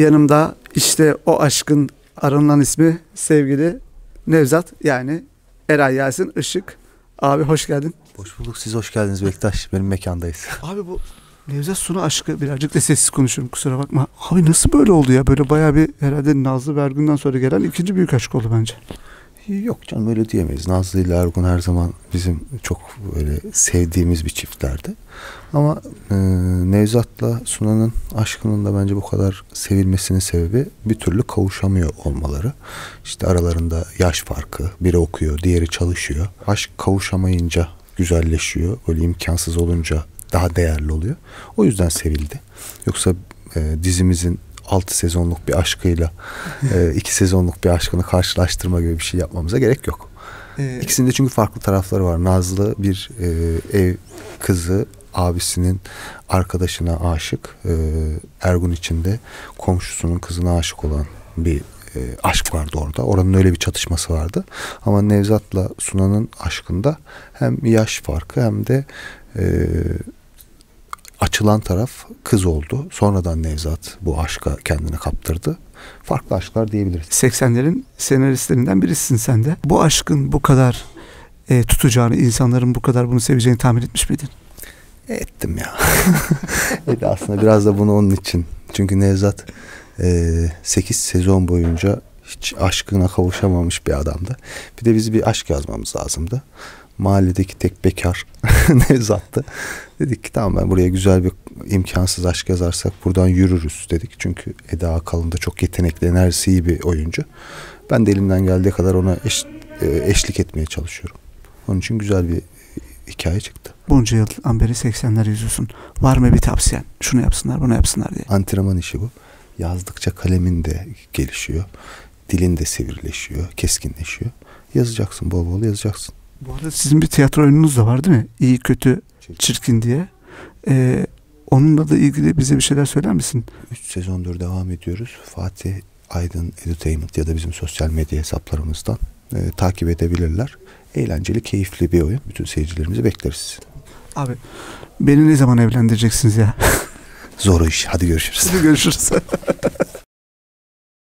yanımda işte o aşkın aranılan ismi sevgili Nevzat yani Eray Yasin Işık. Abi hoş geldin. Hoş bulduk. Siz hoş geldiniz Bektaş. Benim mekandayız. Abi bu Nevzat Sunu aşkı birazcık da sessiz konuşuyorum kusura bakma. Abi nasıl böyle oldu ya? Böyle bayağı bir herhalde Nazlı Vergün'den sonra gelen ikinci büyük aşk oldu bence. Yok canım öyle diyemeyiz. Nazlı ile Ergun her zaman bizim çok böyle sevdiğimiz bir çiftlerdi. Ama e, Nevzat'la Sunan'ın aşkının da bence bu kadar sevilmesinin sebebi bir türlü kavuşamıyor olmaları. İşte aralarında yaş farkı. Biri okuyor, diğeri çalışıyor. Aşk kavuşamayınca güzelleşiyor. Böyle imkansız olunca daha değerli oluyor. O yüzden sevildi. Yoksa e, dizimizin 6 sezonluk bir aşkıyla 2 e, sezonluk bir aşkını karşılaştırma gibi bir şey yapmamıza gerek yok. Ee, İkisinde çünkü farklı tarafları var. Nazlı bir e, ev kızı abisinin arkadaşına aşık. E, Ergun içinde komşusunun kızına aşık olan bir e, aşk vardı orada. Oranın öyle bir çatışması vardı. Ama Nevzat'la Sunan'ın aşkında hem yaş farkı hem de e, açılan taraf kız oldu. Sonradan Nevzat bu aşka kendini kaptırdı. Farklı aşklar diyebiliriz. 80'lerin senaristlerinden birisin sen de. Bu aşkın bu kadar e, tutacağını, insanların bu kadar bunu seveceğini tahmin etmiş miydin? Ettim ya. evet, aslında biraz da bunu onun için. Çünkü Nevzat e, 8 sezon boyunca hiç aşkına kavuşamamış bir adamdı. Bir de biz bir aşk yazmamız lazımdı mahalledeki tek bekar Nevzat'tı. Dedik ki tamam ben buraya güzel bir imkansız aşk yazarsak buradan yürürüz dedik. Çünkü Eda Akalın da çok yetenekli, enerjisi iyi bir oyuncu. Ben de elimden geldiği kadar ona eş, e, eşlik etmeye çalışıyorum. Onun için güzel bir hikaye çıktı. Bunca yıl beri 80'ler yazıyorsun. Var mı bir tavsiyen? Şunu yapsınlar, bunu yapsınlar diye. Antrenman işi bu. Yazdıkça kalemin de gelişiyor. Dilin de sivrileşiyor, keskinleşiyor. Yazacaksın, bol bol yazacaksın. Bu arada sizin bir tiyatro oyununuz da var değil mi? İyi, kötü, çirkin diye. Ee, onunla da ilgili bize bir şeyler söyler misin? Üç sezondur devam ediyoruz. Fatih Aydın Entertainment ya da bizim sosyal medya hesaplarımızdan e, takip edebilirler. Eğlenceli, keyifli bir oyun. Bütün seyircilerimizi bekleriz. Abi beni ne zaman evlendireceksiniz ya? Zor iş. Hadi görüşürüz. Hadi görüşürüz.